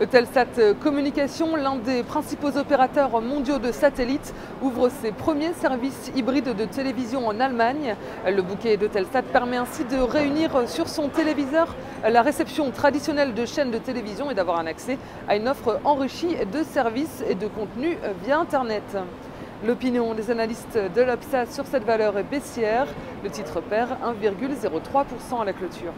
Eutelsat euh, Communication, l'un des principaux opérateurs mondiaux de satellites, ouvre ses premiers services hybrides de télévision en Allemagne. Le bouquet d'Eutelsat permet ainsi de réunir sur son téléviseur la réception traditionnelle de chaînes de télévision et d'avoir un accès à une offre enrichie de services et de contenus via Internet. L'opinion des analystes de l'OPSA sur cette valeur est baissière. Le titre perd 1,03% à la clôture.